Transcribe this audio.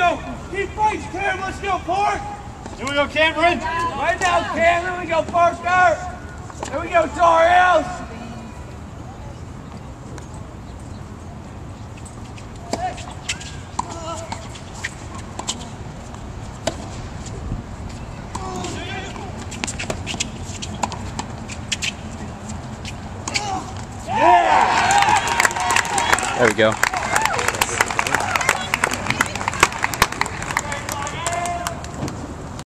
go. He fights, Cam. Let's go, Park. Here we go, Cameron. Right now, Cam. Here we go, Parker. Here we go, Tar Heels. There we go.